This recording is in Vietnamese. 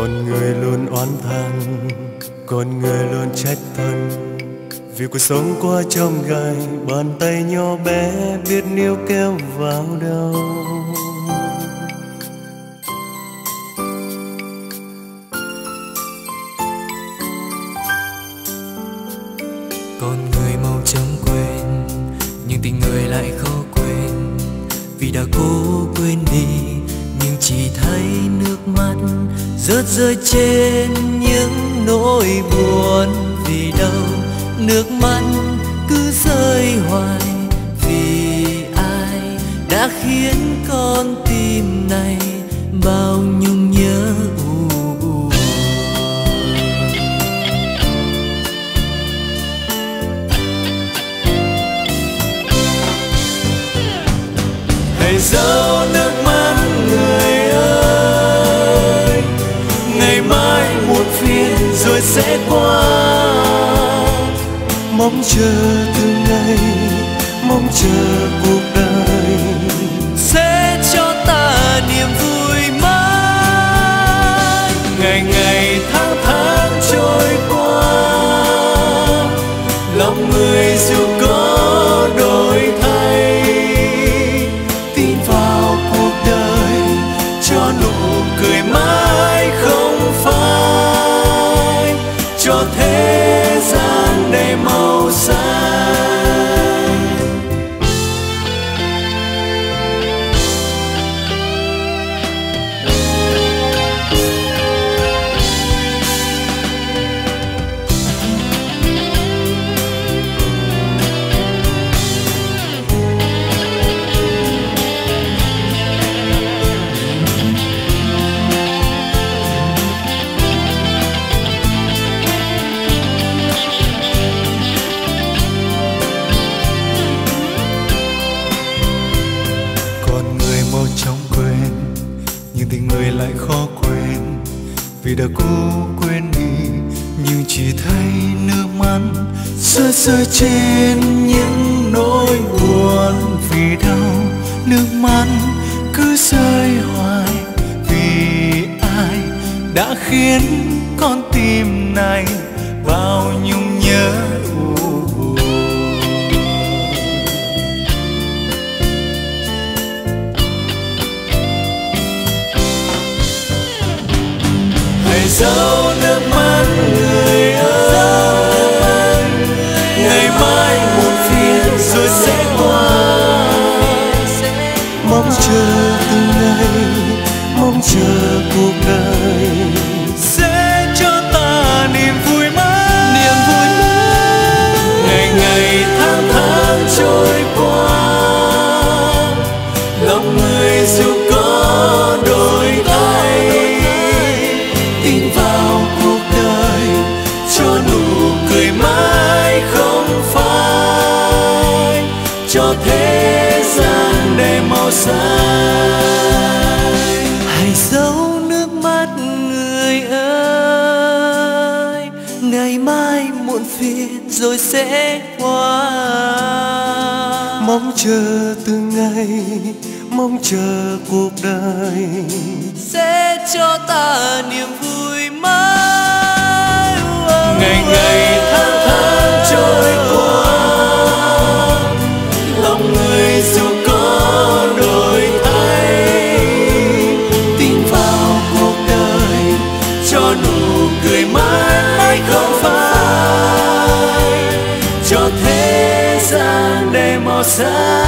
con người luôn oán than con người luôn trách thân. Vì cuộc sống qua trong gai, bàn tay nhỏ bé biết níu kéo vào đâu. Con người mau chóng quên, nhưng tình người lại khó quên. Vì đã cố quên đi, nhưng chỉ thấy nước mắt rớt rơi trên những nỗi buồn vì đâu nước mắt cứ rơi hoài vì ai đã khiến con tim này bao nhung nhớ u hãy giấu rồi sẽ qua. Mong chờ từng ngày mong chờ cuộc đời. Sẽ cho ta niềm vui mới ngày ngày tháng tháng trôi qua. Lòng người dù có đổi thay, tin vào cuộc đời cho nụ cười mãi. Khó quên. Vì đã cố quên đi, nhưng chỉ thấy nước mắt rơi rơi trên những nỗi buồn. Vì đau, nước mắt cứ rơi hoài. Vì ai đã khiến con tim này dấu nước mắt người ơi. Ngày mai phiền rồi sẽ qua. Mong chờ từng ngày mong chờ cuộc đời. Sẽ cho ta niềm vui mới ngày ngày nossa.